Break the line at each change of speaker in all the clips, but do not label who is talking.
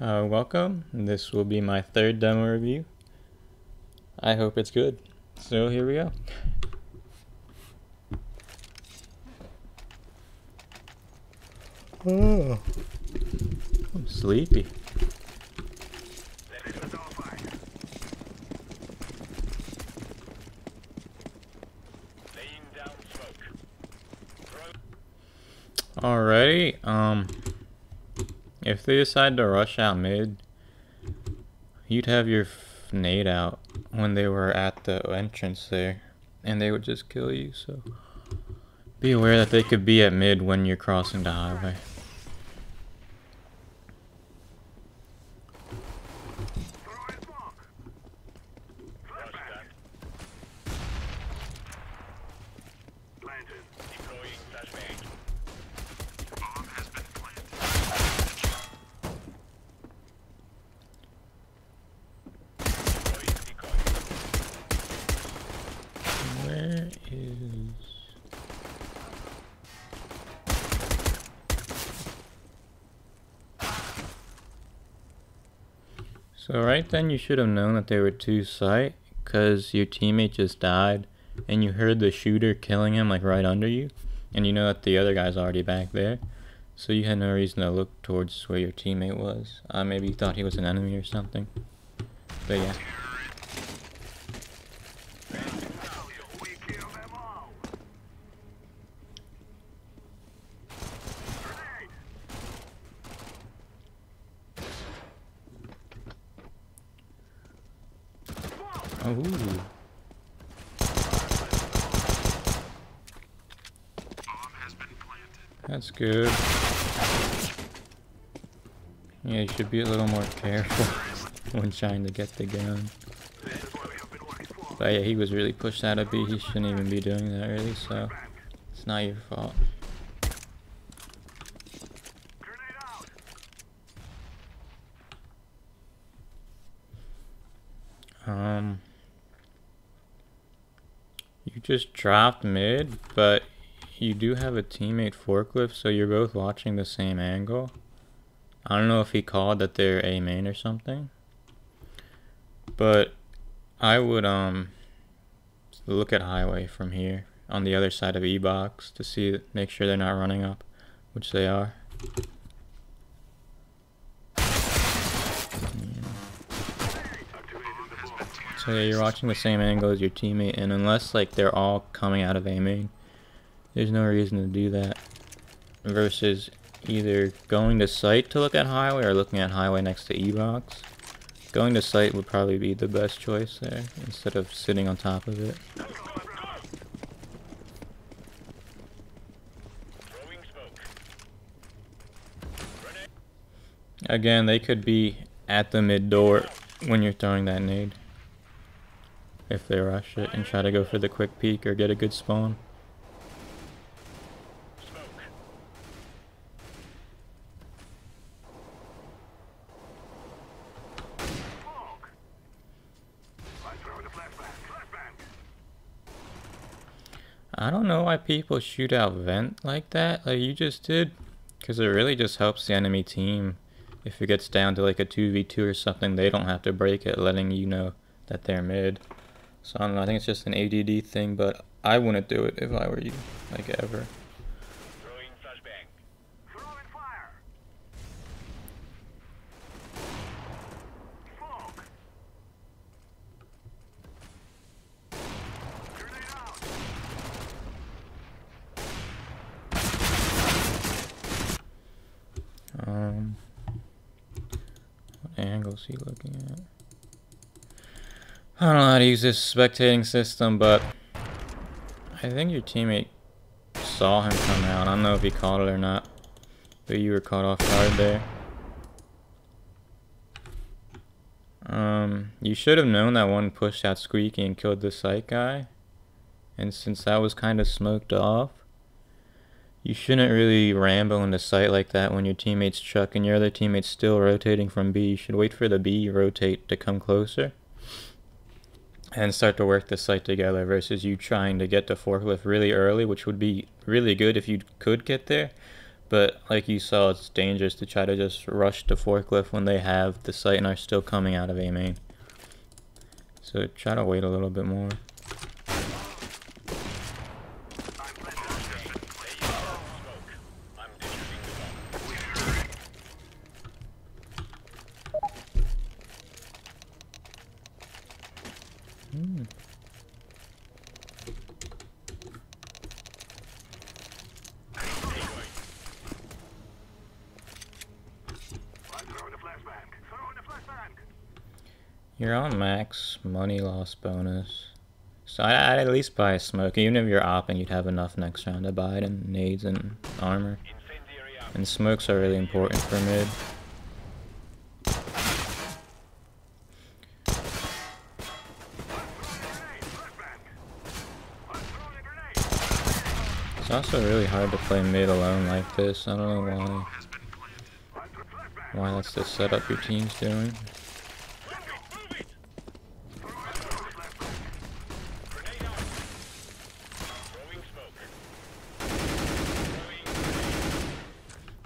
Uh, welcome. This will be my third demo review. I hope it's good. So here we go. Oh, I'm sleepy. Alrighty, um, if they decide to rush out mid, you'd have your nade out when they were at the entrance there, and they would just kill you, so be aware that they could be at mid when you're crossing the highway. Where is... So right then you should have known that they were two site because your teammate just died and you heard the shooter killing him like right under you and you know that the other guy's already back there so you had no reason to look towards where your teammate was. Uh, maybe you thought he was an enemy or something. But yeah. Oh. That's good. Yeah, you should be a little more careful when trying to get the gun. But yeah, he was really pushed out of B. He shouldn't even be doing that really, so it's not your fault. Um, you just dropped mid, but you do have a teammate forklift, so you're both watching the same angle. I don't know if he called that they're A main or something. But I would um look at highway from here on the other side of E box to see make sure they're not running up, which they are. So yeah, you're watching the same angle as your teammate, and unless like they're all coming out of A main, there's no reason to do that. Versus either going to site to look at highway or looking at highway next to E-box. Going to site would probably be the best choice there, instead of sitting on top of it. Again, they could be at the mid door when you're throwing that nade if they rush it and try to go for the quick peek or get a good spawn. I don't know why people shoot out vent like that, like you just did, because it really just helps the enemy team. If it gets down to like a 2v2 or something, they don't have to break it, letting you know that they're mid. So I don't know, I think it's just an ADD thing, but I wouldn't do it if I were you, like ever. Um, what angles he looking at? I don't know how to use this spectating system, but I think your teammate saw him come out. I don't know if he caught it or not, but you were caught off guard there. Um, you should have known that one pushed out Squeaky and killed the site guy. And since that was kind of smoked off, you shouldn't really ramble into site like that when your teammate's chuck and your other teammate's still rotating from B. You should wait for the B rotate to come closer and start to work the site together versus you trying to get to forklift really early, which would be really good if you could get there. But like you saw, it's dangerous to try to just rush to forklift when they have the site and are still coming out of A main. So try to wait a little bit more. Hmm. You're on max money loss bonus. So I'd, at least buy a smoke. Even if you're opping, you'd have enough next round to buy it in nades and armor. And smokes are really important for mid. It's also really hard to play mid alone like this. I don't know why. Why that's the setup your team's doing.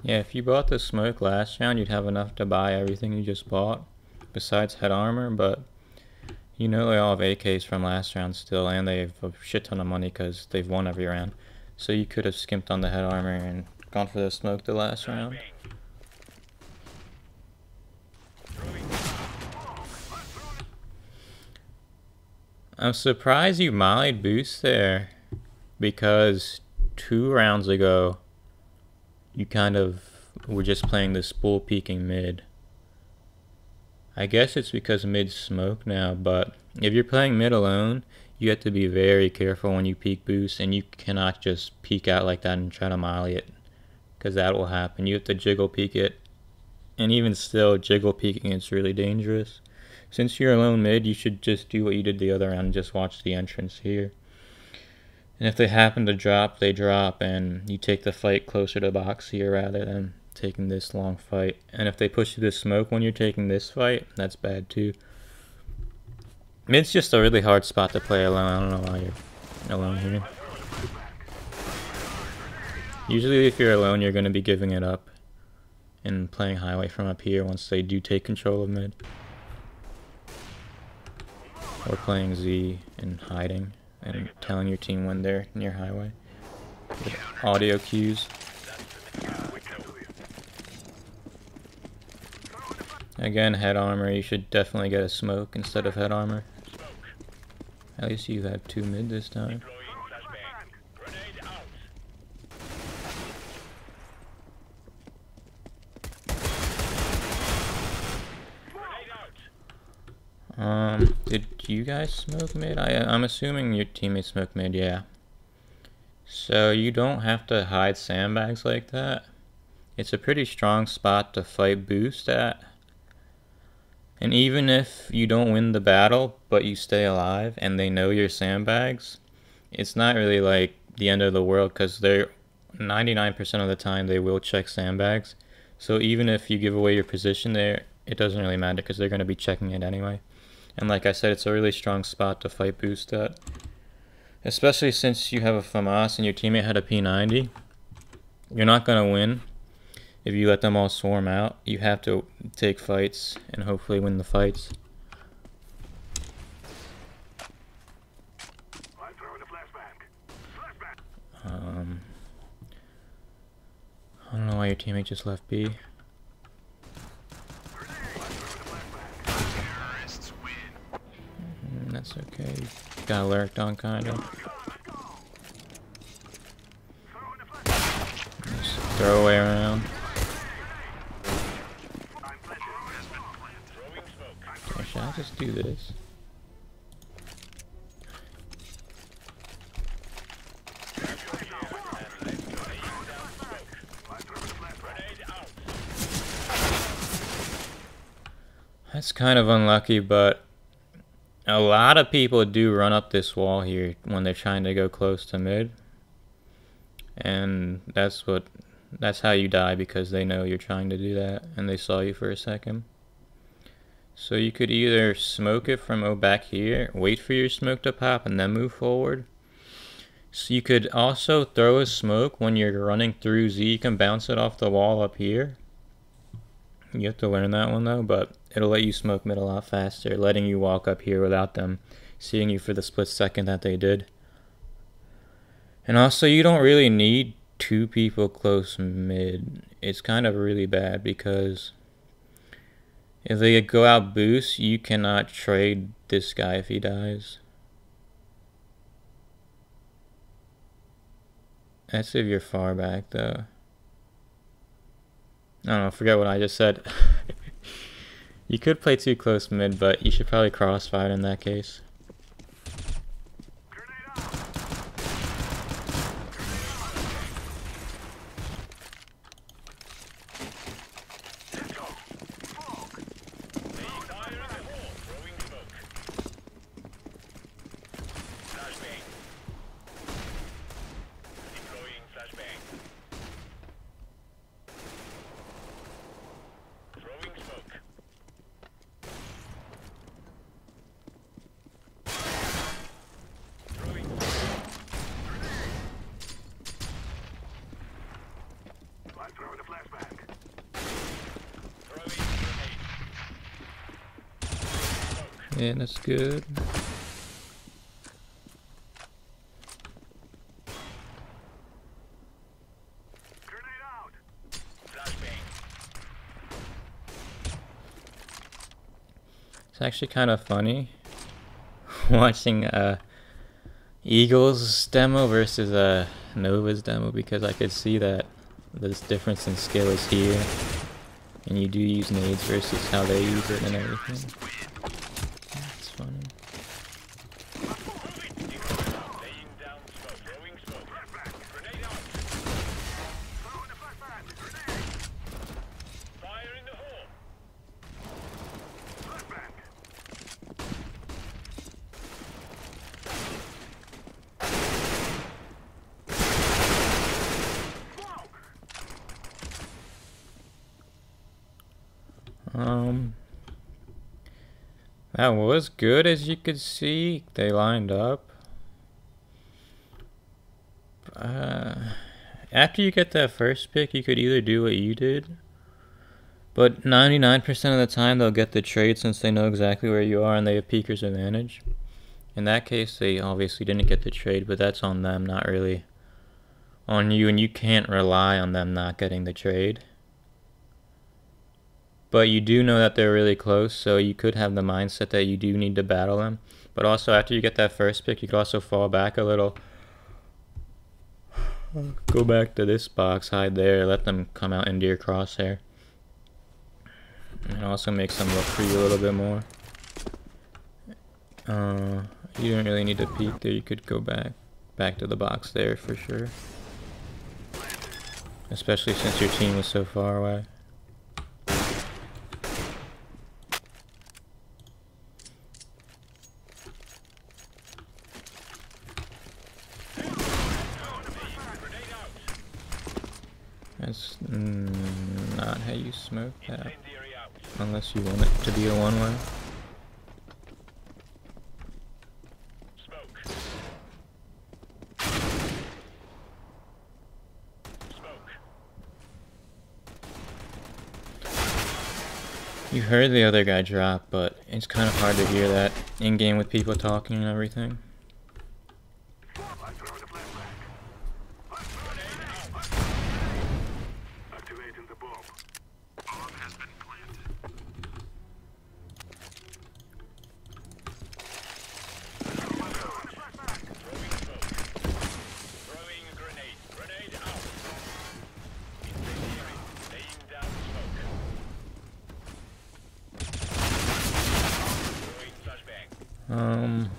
Yeah, if you bought the smoke last round, you'd have enough to buy everything you just bought, besides head armor, but you know they all have AKs from last round still, and they have a shit ton of money because they've won every round. So you could have skimped on the head armor and gone for the smoke the last round. I'm surprised you mollied boost there, because two rounds ago, you kind of were just playing the spool peeking mid. I guess it's because mid smoke now, but if you're playing mid alone, you have to be very careful when you peek boost, and you cannot just peek out like that and try to molly it, because that will happen. You have to jiggle peek it, and even still, jiggle peeking is really dangerous. Since you're alone mid, you should just do what you did the other round and just watch the entrance here. And if they happen to drop, they drop, and you take the fight closer to box here rather than taking this long fight. And if they push you to smoke when you're taking this fight, that's bad too. Mid's just a really hard spot to play alone. I don't know why you're alone here. Usually if you're alone, you're going to be giving it up and playing highway from up here once they do take control of mid. Or playing Z and hiding and telling your team when they're near highway. With audio cues. Again, head armor, you should definitely get a smoke instead of head armor. At least you have two mid this time. Did you guys smoke mid? I, uh, I'm assuming your teammates smoke mid, yeah. So you don't have to hide sandbags like that. It's a pretty strong spot to fight boost at. And even if you don't win the battle, but you stay alive and they know your sandbags, it's not really like the end of the world because they're 99% of the time they will check sandbags. So even if you give away your position there, it doesn't really matter because they're going to be checking it anyway. And like I said, it's a really strong spot to fight boost at. Especially since you have a FAMAS and your teammate had a P90. You're not going to win if you let them all swarm out. You have to take fights and hopefully win the fights. Um, I don't know why your teammate just left B. that's okay. Got lurked on, kinda. Throw away around. Should I just do this? That's kind of unlucky, but a lot of people do run up this wall here when they're trying to go close to mid. And that's what that's how you die because they know you're trying to do that and they saw you for a second. So you could either smoke it from oh back here, wait for your smoke to pop and then move forward. So you could also throw a smoke when you're running through Z. You can bounce it off the wall up here. You have to learn that one though, but it'll let you smoke mid a lot faster, letting you walk up here without them seeing you for the split second that they did. And also, you don't really need two people close mid. It's kind of really bad because if they go out boost, you cannot trade this guy if he dies. That's if you're far back though. I don't know, forget what I just said. you could play too close mid, but you should probably crossfire in that case. Yeah, that's good. It's actually kind of funny watching uh, Eagles demo versus uh, Nova's demo because I could see that this difference in skill is here. And you do use nades versus how they use it and everything. That was good as you could see. They lined up. Uh, after you get that first pick, you could either do what you did, but 99% of the time they'll get the trade since they know exactly where you are and they have peeker's advantage. In that case, they obviously didn't get the trade, but that's on them, not really on you, and you can't rely on them not getting the trade. But you do know that they're really close, so you could have the mindset that you do need to battle them. But also, after you get that first pick, you could also fall back a little. Go back to this box, hide there, let them come out into your crosshair. And also makes them look for you a little bit more. Uh, you don't really need to peek there, you could go back back to the box there for sure. Especially since your team was so far away. That's mm, not how you smoke that. Unless you want it to be a one-way. You heard the other guy drop, but it's kind of hard to hear that in-game with people talking and everything. Um,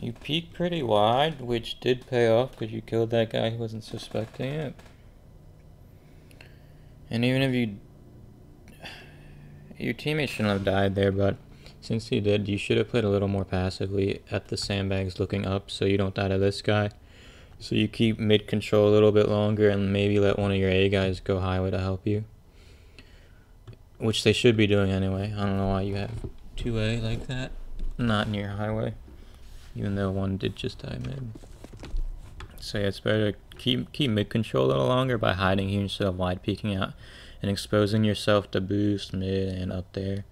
you peeked pretty wide, which did pay off because you killed that guy who wasn't suspecting it. And even if you... Your teammate shouldn't have died there, but since he did, you should have played a little more passively at the sandbags looking up so you don't die to this guy. So you keep mid-control a little bit longer and maybe let one of your A guys go highway to help you. Which they should be doing anyway. I don't know why you have 2A like that. Not near highway. Even though one did just die mid. So yeah, it's better to keep keep mid control a little longer by hiding here instead of wide peeking out and exposing yourself to boost mid and up there.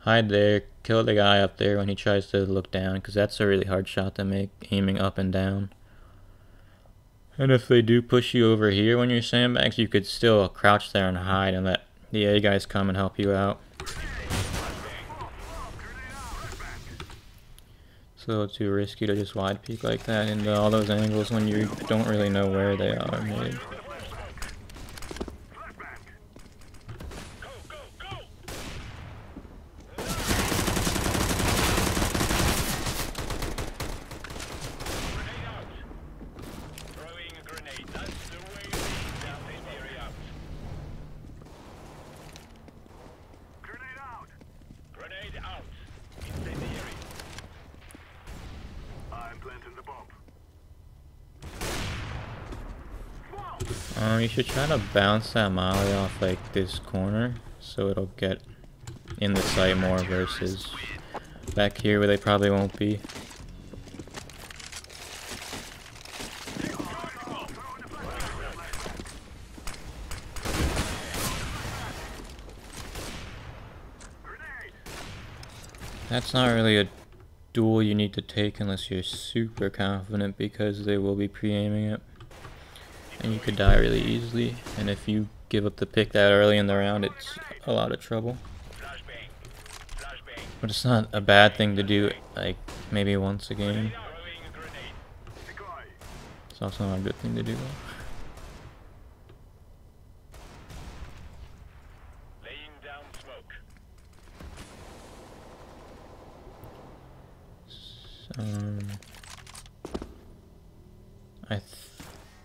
Hide there, kill the guy up there when he tries to look down because that's a really hard shot to make, aiming up and down. And if they do push you over here when you're sandbags, you could still crouch there and hide and let the A guys come and help you out. Little too risky to just wide peek like that into all those angles when you don't really know where they are. Should try to bounce that molly off like this corner so it'll get in the site more versus back here where they probably won't be. That's not really a duel you need to take unless you're super confident because they will be pre-aiming it and you could die really easily. And if you give up the pick that early in the round, it's a lot of trouble. But it's not a bad thing to do, like, maybe once a game. It's also not a good thing to do, Um, I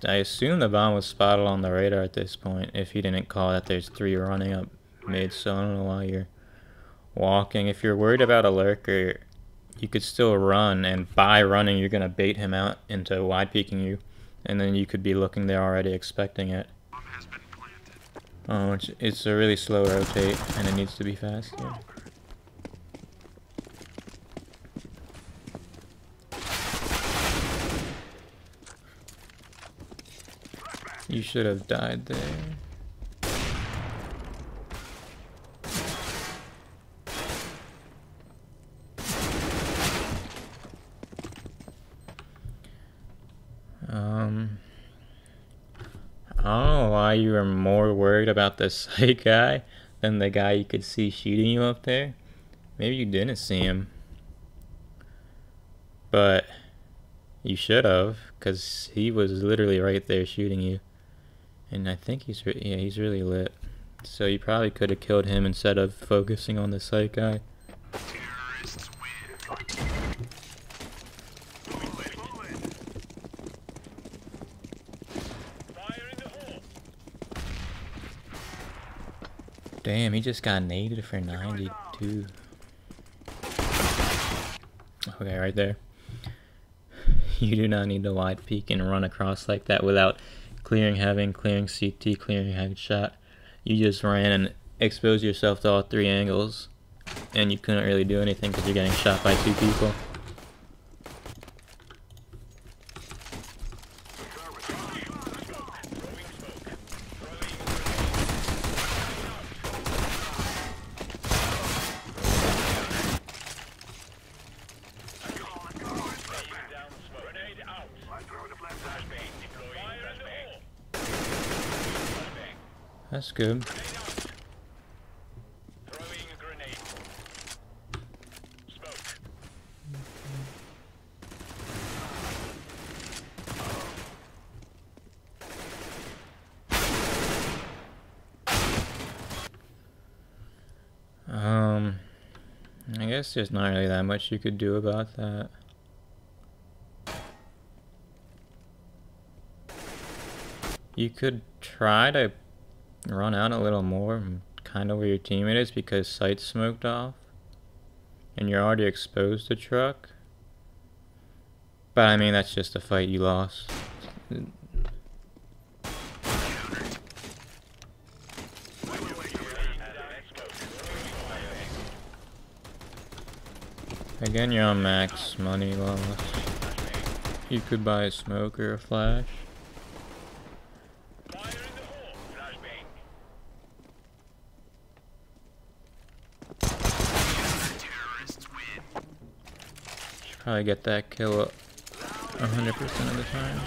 I assume the bomb was spotted on the radar at this point if he didn't call that there's three running up mid, so I don't know why you're walking. If you're worried about a lurker, you could still run, and by running you're going to bait him out into wide peeking you, and then you could be looking there already expecting it. Oh, it's, it's a really slow rotate, and it needs to be faster. You should have died there. Um, I don't know why you were more worried about the site guy than the guy you could see shooting you up there. Maybe you didn't see him. But you should have, because he was literally right there shooting you. And I think he's yeah he's really lit. So you probably could have killed him instead of focusing on the site guy. Damn, he just got naded for 92. Okay, right there. You do not need to wide peek and run across like that without clearing heaven, clearing CT, clearing headshot. You just ran and exposed yourself to all three angles, and you couldn't really do anything because you're getting shot by two people. Good. Um, I guess there's not really that much you could do about that. You could try to run out a little more, kind of where your teammate is because site smoked off. And you're already exposed to truck. But I mean, that's just a fight you lost. Again, you're on max money loss. You could buy a smoke or a flash. Probably get that kill 100% of the time.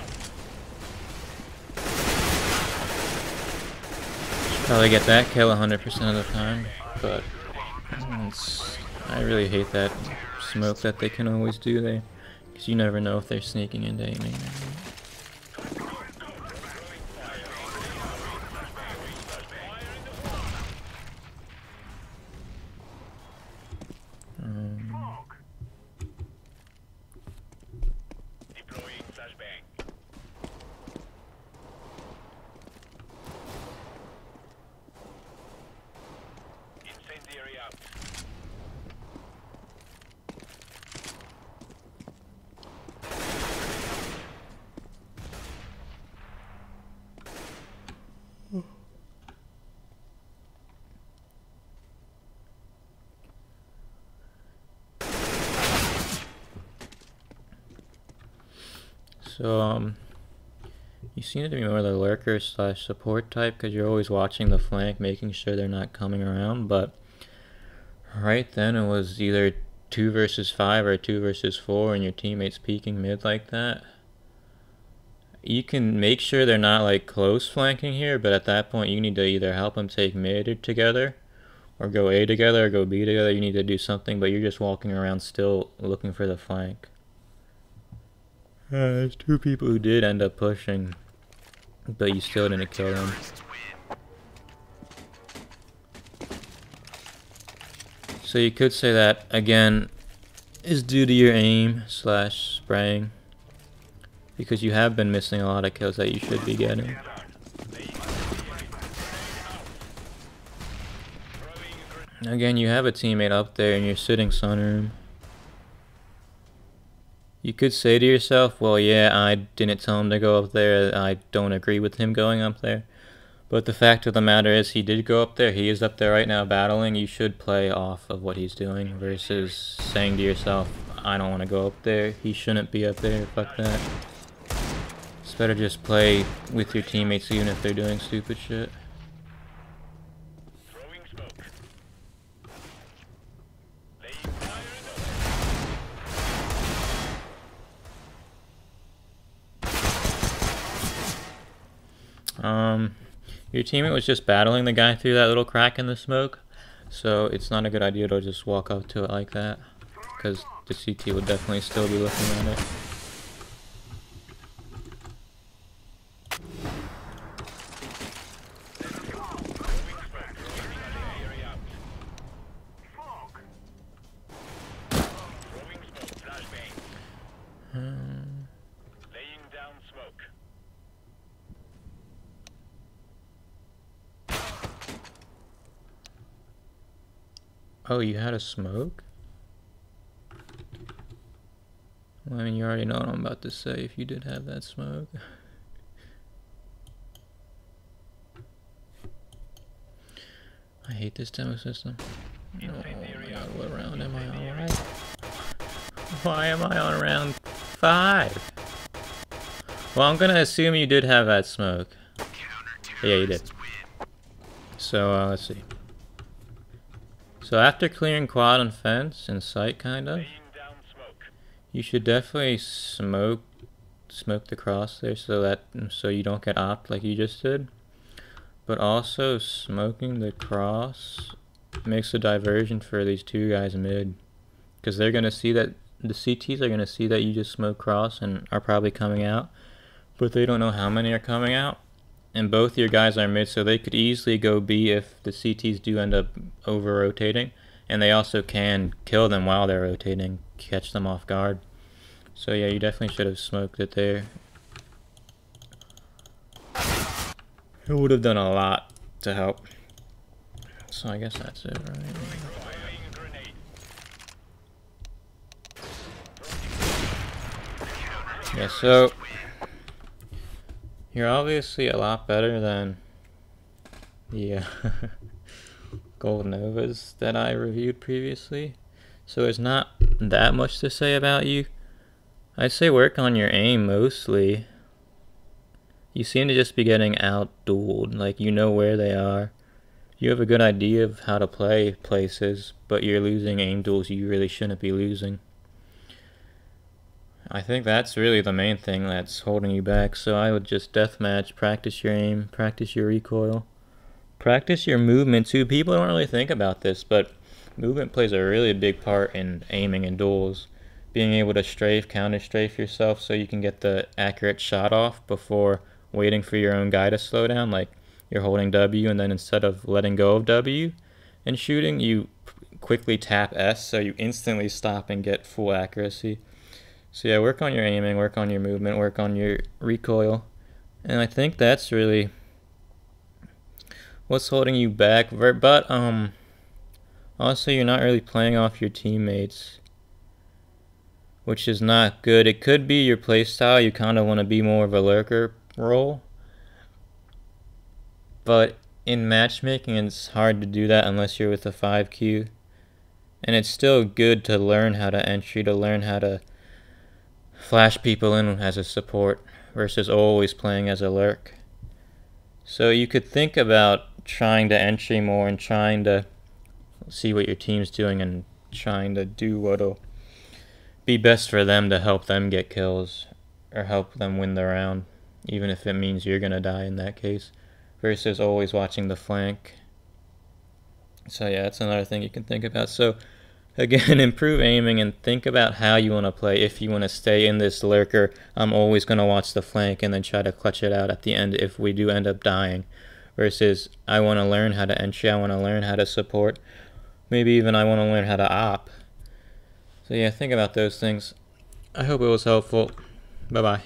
Probably get that kill 100% of the time, but I really hate that smoke that they can always do there, because you never know if they're sneaking into aiming. So, um, you seem to be more of the lurker slash support type because you're always watching the flank, making sure they're not coming around, but right then it was either 2 versus 5 or 2 versus 4 and your teammates peeking mid like that. You can make sure they're not like close flanking here, but at that point you need to either help them take mid together or go A together or go B together. You need to do something, but you're just walking around still looking for the flank. Uh, there's two people who did end up pushing, but you still didn't kill them. So you could say that, again, is due to your aim slash spraying. Because you have been missing a lot of kills that you should be getting. Again, you have a teammate up there and you're sitting sunroom. You could say to yourself, well, yeah, I didn't tell him to go up there. I don't agree with him going up there. But the fact of the matter is, he did go up there. He is up there right now battling. You should play off of what he's doing versus saying to yourself, I don't want to go up there. He shouldn't be up there. Fuck that. It's better just play with your teammates even if they're doing stupid shit. Um, your teammate was just battling the guy through that little crack in the smoke, so it's not a good idea to just walk up to it like that, because the CT would definitely still be looking at it. Oh, you had a smoke? Well, I mean, you already know what I'm about to say if you did have that smoke. I hate this demo system. Oh my god, what round am I on? Right? Why am I on round 5? Well, I'm gonna assume you did have that smoke. Yeah, you did. So, uh, let's see. So after clearing quad and fence and site kind of, you should definitely smoke smoke the cross there so that so you don't get opt like you just did. But also smoking the cross makes a diversion for these two guys mid. Because they're gonna see that the CTs are gonna see that you just smoke cross and are probably coming out. But they don't know how many are coming out and both your guys are mid, so they could easily go B if the CTs do end up over rotating, and they also can kill them while they're rotating, catch them off guard. So yeah, you definitely should have smoked it there. It would have done a lot to help. So I guess that's it, right? Yeah, so you're obviously a lot better than the uh, Gold Novas that I reviewed previously. So it's not that much to say about you. I'd say work on your aim mostly. You seem to just be getting out-dueled, like you know where they are. You have a good idea of how to play places, but you're losing aim duels you really shouldn't be losing. I think that's really the main thing that's holding you back, so I would just deathmatch, practice your aim, practice your recoil. Practice your movement too. People don't really think about this, but movement plays a really big part in aiming in duels. Being able to strafe, counter strafe yourself so you can get the accurate shot off before waiting for your own guy to slow down. Like you're holding W and then instead of letting go of W and shooting, you quickly tap S so you instantly stop and get full accuracy. So yeah, work on your aiming, work on your movement, work on your recoil. And I think that's really what's holding you back. But um also you're not really playing off your teammates. Which is not good. It could be your playstyle. You kind of want to be more of a lurker role. But in matchmaking, it's hard to do that unless you're with a 5Q. And it's still good to learn how to entry, to learn how to flash people in as a support versus always playing as a lurk. So you could think about trying to entry more and trying to see what your team's doing and trying to do what'll be best for them to help them get kills or help them win the round, even if it means you're going to die in that case versus always watching the flank. So yeah, that's another thing you can think about. So again, improve aiming and think about how you want to play. If you want to stay in this lurker, I'm always going to watch the flank and then try to clutch it out at the end if we do end up dying. Versus I want to learn how to entry, I want to learn how to support. Maybe even I want to learn how to op. So yeah, think about those things. I hope it was helpful. Bye-bye.